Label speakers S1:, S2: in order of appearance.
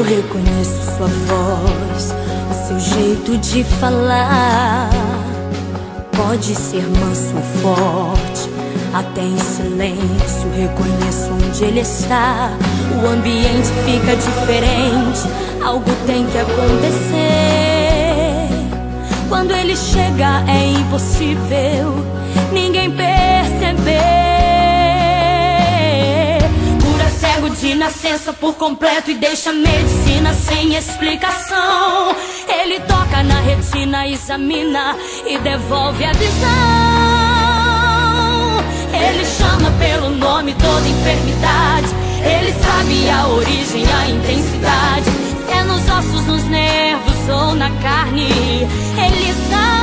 S1: Eu reconheço sua voz, o seu jeito de falar. Pode ser manso ou forte, até em silêncio reconheço onde ele está. O ambiente fica diferente, algo tem que acontecer. Quando ele chega é impossível ninguém perceber. Cego de nascença por completo e deixa a medicina sem explicação. Ele toca na retina, examina e devolve a visão. Ele chama pelo nome toda enfermidade. Ele sabe a origem, a intensidade. Se é nos ossos, nos nervos ou na carne. Ele sabe.